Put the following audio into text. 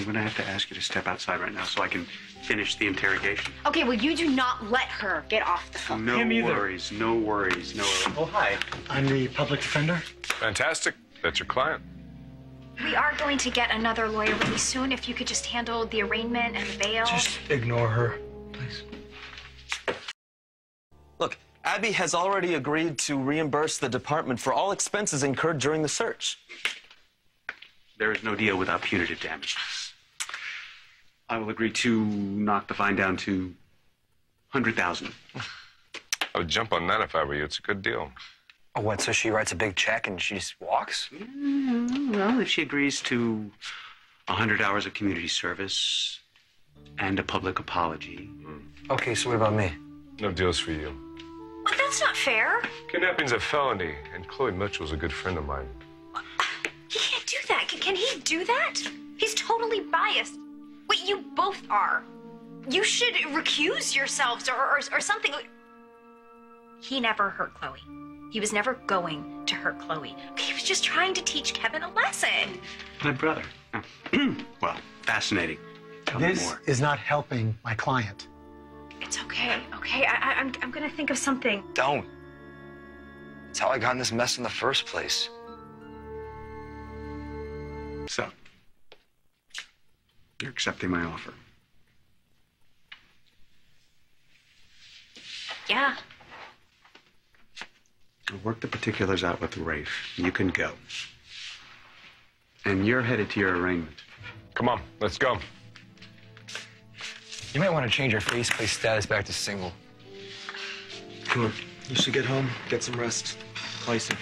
I'm going to have to ask you to step outside right now so I can finish the interrogation. Okay, well, you do not let her get off the phone. No Him either. worries, no worries, no worries. Oh, hi. I'm the public defender. Fantastic. That's your client. We are going to get another lawyer really soon. If you could just handle the arraignment and the bail. Just ignore her, please. Look, Abby has already agreed to reimburse the department for all expenses incurred during the search. There is no deal without punitive damages. I will agree to knock the fine down to 100,000. I would jump on that if I were you. It's a good deal. Oh, what? So she writes a big check and she just walks? Mm, well, if she agrees to 100 hours of community service and a public apology. Mm. Okay, so what about me? No deals for you. Well, that's not fair. Kidnapping's a felony, and Chloe Mitchell's a good friend of mine. He can't do that. Can, can he do that? He's totally biased. Wait, you both are. You should recuse yourselves or, or, or something. He never hurt Chloe. He was never going to hurt Chloe. He was just trying to teach Kevin a lesson. My brother. Oh. well, fascinating. Tell me This more. is not helping my client. It's okay, okay. I, I, I'm, I'm gonna think of something. Don't. That's how I got in this mess in the first place. So, you're accepting my offer. Yeah. I'll work the particulars out with Rafe. You can go. And you're headed to your arraignment. Come on, let's go. You might want to change your faceplate status back to single. Come on. You should get home, get some rest. Call you soon.